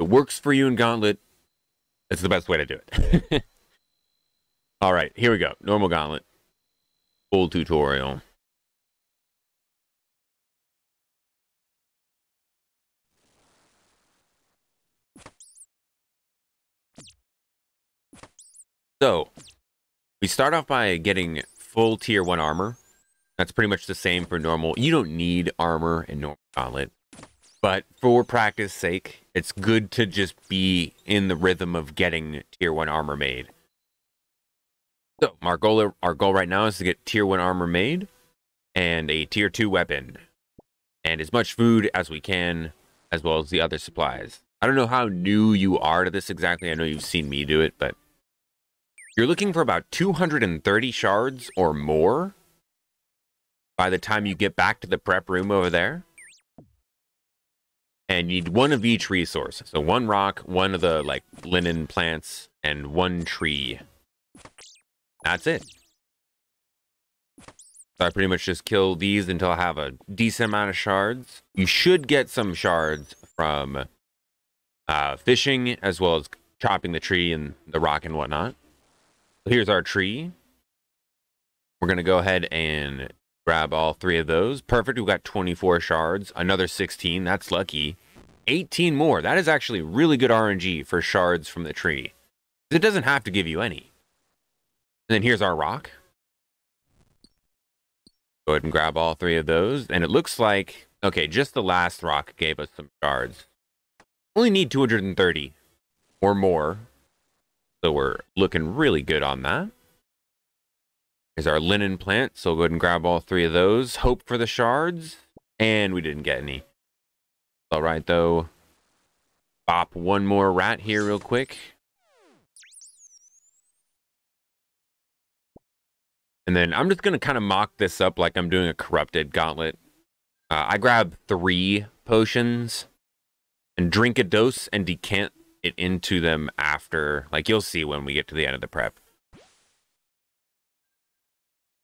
it works for you in Gauntlet, it's the best way to do it. All right, here we go. Normal Gauntlet. Full tutorial. So, we start off by getting full tier 1 armor. That's pretty much the same for normal. You don't need armor in normal gauntlet. But for practice sake, it's good to just be in the rhythm of getting tier 1 armor made. So, our goal, our goal right now is to get tier 1 armor made and a tier 2 weapon. And as much food as we can, as well as the other supplies. I don't know how new you are to this exactly. I know you've seen me do it, but you're looking for about 230 shards or more by the time you get back to the prep room over there. And you need one of each resource. So one rock, one of the like linen plants, and one tree. That's it. So I pretty much just kill these until I have a decent amount of shards. You should get some shards from uh, fishing as well as chopping the tree and the rock and whatnot. Here's our tree. We're going to go ahead and grab all three of those. Perfect. We've got 24 shards. Another 16. That's lucky. 18 more. That is actually really good RNG for shards from the tree. It doesn't have to give you any. And then here's our rock. Go ahead and grab all three of those. And it looks like, okay, just the last rock gave us some shards. Only need 230 or more so we're looking really good on that. Here's our linen plant. So we'll go ahead and grab all three of those. Hope for the shards. And we didn't get any. All right, though. Bop one more rat here real quick. And then I'm just going to kind of mock this up like I'm doing a corrupted gauntlet. Uh, I grab three potions and drink a dose and decant it into them after. Like you'll see when we get to the end of the prep.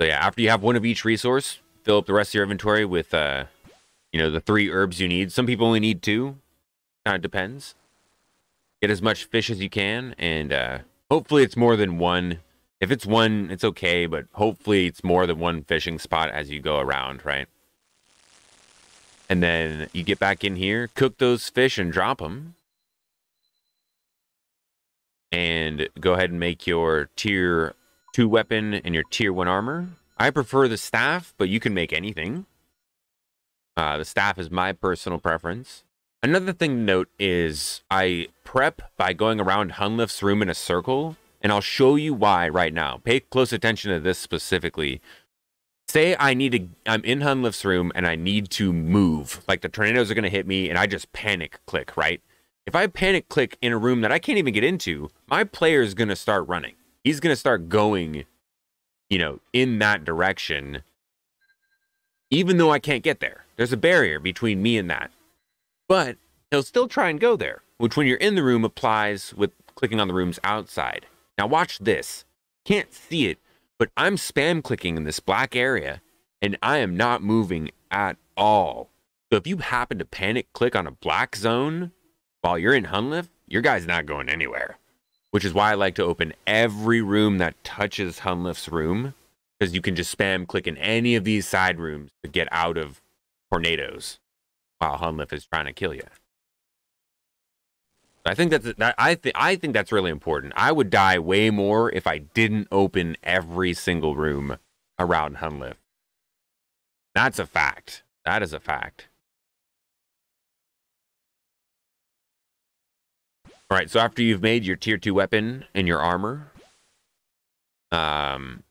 So yeah, after you have one of each resource, fill up the rest of your inventory with, uh, you know, the three herbs you need. Some people only need two. Kind of depends. Get as much fish as you can, and uh, hopefully it's more than one. If it's one, it's okay, but hopefully it's more than one fishing spot as you go around, right? And then you get back in here, cook those fish and drop them and go ahead and make your tier 2 weapon and your tier 1 armor. I prefer the staff, but you can make anything. Uh, the staff is my personal preference. Another thing to note is I prep by going around Hunllef's room in a circle, and I'll show you why right now. Pay close attention to this specifically. Say I need to, I'm in Hunllef's room and I need to move. Like the tornadoes are going to hit me and I just panic click, right? If I panic click in a room that I can't even get into, my player is going to start running. He's going to start going, you know, in that direction, even though I can't get there. There's a barrier between me and that. But he'll still try and go there, which when you're in the room applies with clicking on the rooms outside. Now watch this. Can't see it, but I'm spam clicking in this black area and I am not moving at all. So if you happen to panic click on a black zone while you're in Hunllef, your guy's not going anywhere. Which is why I like to open every room that touches Hunllef's room. Because you can just spam click in any of these side rooms to get out of tornadoes while Hunllef is trying to kill you. I think that's that, I think I think that's really important. I would die way more if I didn't open every single room around Hunllef. That's a fact. That is a fact. All right, so after you've made your tier two weapon and your armor, um,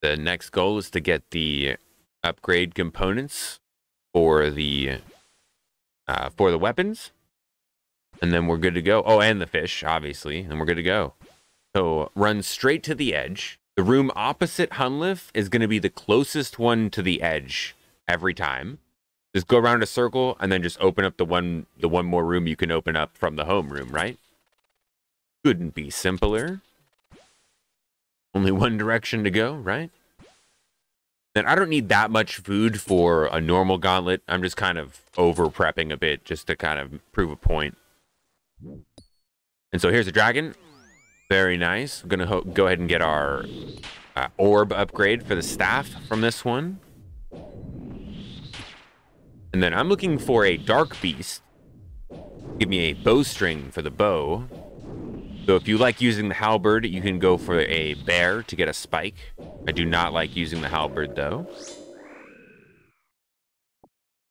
the next goal is to get the upgrade components for the uh, for the weapons, and then we're good to go. Oh, and the fish, obviously, and we're good to go. So run straight to the edge. The room opposite Hunllef is going to be the closest one to the edge every time. Just go around a circle and then just open up the one the one more room you can open up from the home room, right? Couldn't be simpler. Only one direction to go, right? And I don't need that much food for a normal gauntlet. I'm just kind of over prepping a bit just to kind of prove a point. And so here's a dragon. Very nice. Going to go ahead and get our uh, orb upgrade for the staff from this one. And then I'm looking for a dark beast. Give me a bowstring for the bow. So if you like using the halberd, you can go for a bear to get a spike. I do not like using the halberd though.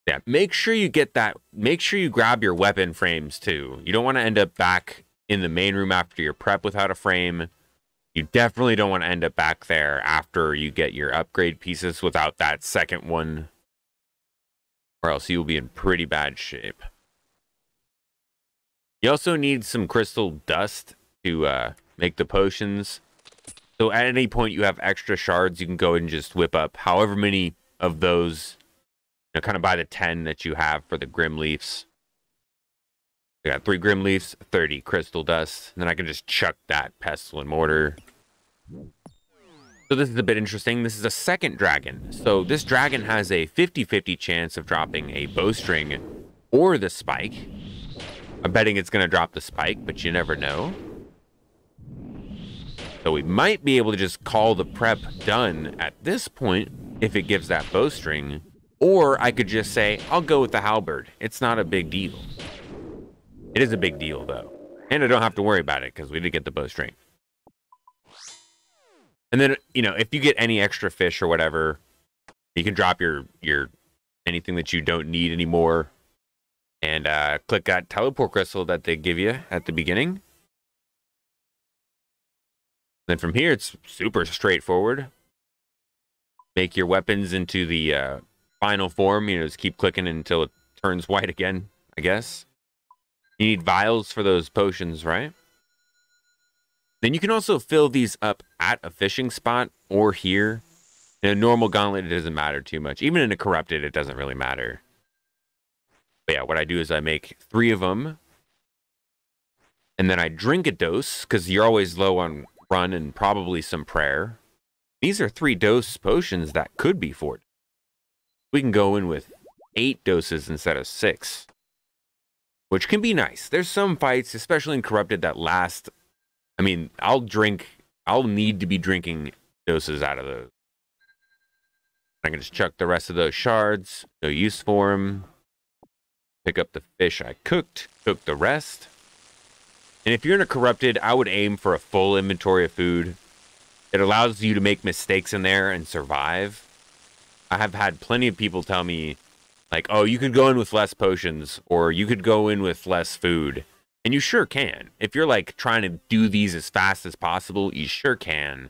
Yeah, make sure you get that. Make sure you grab your weapon frames too. You don't want to end up back in the main room after your prep without a frame. You definitely don't want to end up back there after you get your upgrade pieces without that second one. Or else you'll be in pretty bad shape. You also need some crystal dust to uh, make the potions. So at any point you have extra shards, you can go and just whip up however many of those, you know, kind of by the 10 that you have for the Grym Leafs. I got three Grym Leafs, 30 crystal dust, and then I can just chuck that pestle and mortar. So this is a bit interesting. This is a second dragon. So this dragon has a 50-50 chance of dropping a bowstring or the spike. I'm betting it's going to drop the spike, but you never know. So we might be able to just call the prep done at this point if it gives that bowstring. Or I could just say, I'll go with the halberd. It's not a big deal. It is a big deal, though. And I don't have to worry about it because we did get the bowstring. And then, you know, if you get any extra fish or whatever, you can drop your your anything that you don't need anymore and uh, click that teleport crystal that they give you at the beginning. Then from here, it's super straightforward. Make your weapons into the uh, final form. You know, just keep clicking until it turns white again, I guess. You need vials for those potions, right? Then you can also fill these up at a fishing spot or here. In a normal gauntlet, it doesn't matter too much. Even in a corrupted, it doesn't really matter. But yeah, what I do is I make three of them. And then I drink a dose, because you're always low on run and probably some prayer. These are three dose potions that could be four. We can go in with eight doses instead of six. Which can be nice. There's some fights, especially in Corrupted, that last I mean, I'll drink, I'll need to be drinking doses out of those. I can just chuck the rest of those shards, no use for them. Pick up the fish I cooked, cook the rest. And if you're in a corrupted, I would aim for a full inventory of food. It allows you to make mistakes in there and survive. I have had plenty of people tell me, like, oh, you could go in with less potions, or you could go in with less food. And you sure can. If you're like trying to do these as fast as possible, you sure can.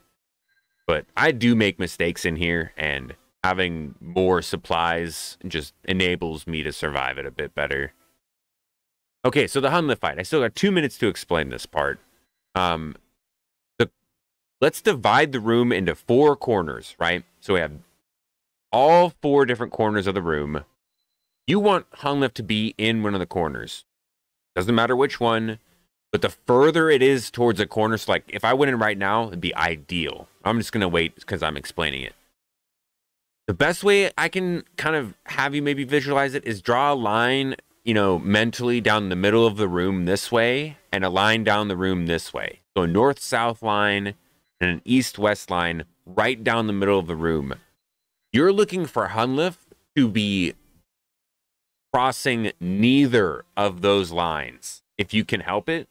But I do make mistakes in here, and having more supplies just enables me to survive it a bit better. Okay, so the Hunllef fight. I still got two minutes to explain this part. Um, the let's divide the room into four corners, right? So we have all four different corners of the room. You want Hunllef to be in one of the corners. Doesn't matter which one, but the further it is towards a corner, so like if I went in right now, it'd be ideal. I'm just gonna wait because I'm explaining it. The best way I can kind of have you maybe visualize it is draw a line, you know, mentally down the middle of the room this way and a line down the room this way. So a north south line and an east west line right down the middle of the room. You're looking for Hunllef to be crossing neither of those lines if you can help it.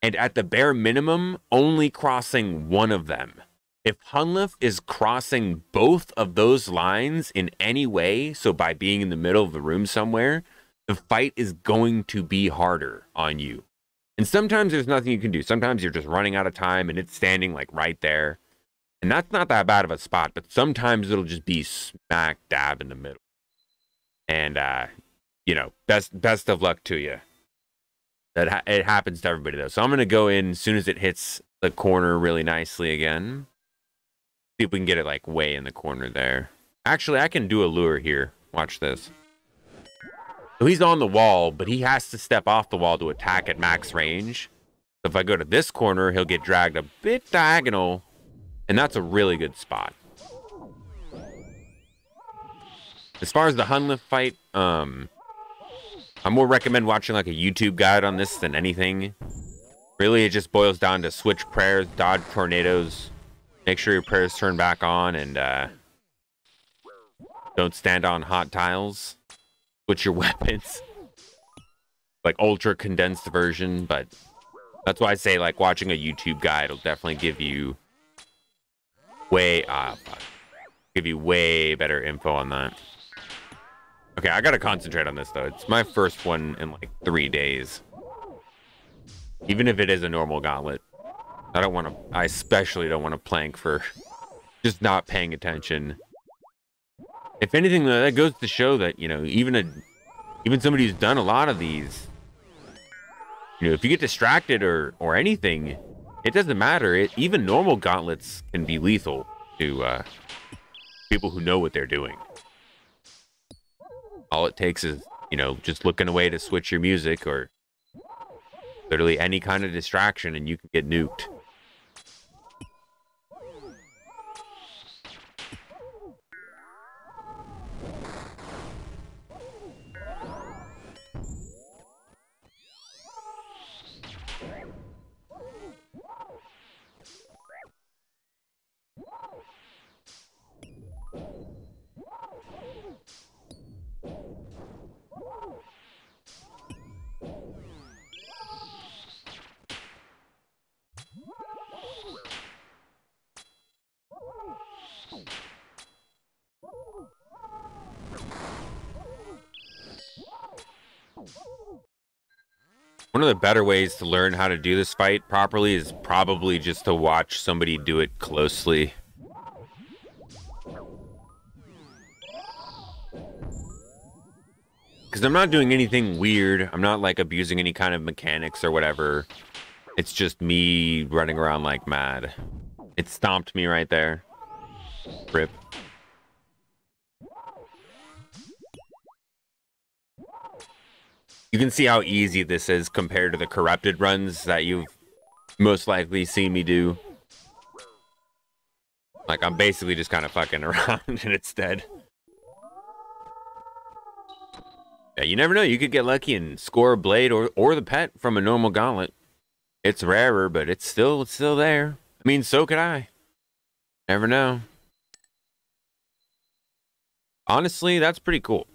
And at the bare minimum, only crossing one of them. If Hunllef is crossing both of those lines in any way, so by being in the middle of the room somewhere, the fight is going to be harder on you. And sometimes there's nothing you can do. Sometimes you're just running out of time and it's standing like right there. And that's not that bad of a spot, but sometimes it'll just be smack dab in the middle. And uh, you know, best best of luck to you. That ha- it happens to everybody though. So I'm gonna go in as soon as it hits the corner really nicely again. See if we can get it like way in the corner there. Actually, I can do a lure here. Watch this. So he's on the wall, but he has to step off the wall to attack at max range. So if I go to this corner, he'll get dragged a bit diagonal, and that's a really good spot. As far as the Hunllef fight, um, I more recommend watching like a YouTube guide on this than anything. Really, it just boils down to switch prayers, dodge tornadoes, make sure your prayers turn back on, and uh, don't stand on hot tiles. Switch your weapons. Like ultra condensed version, but that's why I say like watching a YouTube guide will definitely give you way ah fuck, give you way better info on that. Okay, I gotta concentrate on this though. It's my first one in like three days. Even if it is a normal gauntlet. I don't want to, I especially don't want to plank for just not paying attention. If anything, that goes to show that, you know, even a, even somebody who's done a lot of these, you know, if you get distracted or, or anything, it doesn't matter. It, even normal gauntlets can be lethal to uh, people who know what they're doing. All it takes is, you know, just looking away to switch your music or literally any kind of distraction and you can get nuked. One of the better ways to learn how to do this fight properly is probably just to watch somebody do it closely. Because I'm not doing anything weird. I'm not like abusing any kind of mechanics or whatever. It's just me running around like mad. It stomped me right there. Rip. You can see how easy this is compared to the corrupted runs that you've most likely seen me do. Like, I'm basically just kind of fucking around and it's dead. Yeah, you never know. You could get lucky and score a blade or, or the pet from a normal gauntlet. It's rarer, but it's still it's still there. I mean, so could I. Never know. Honestly, that's pretty cool.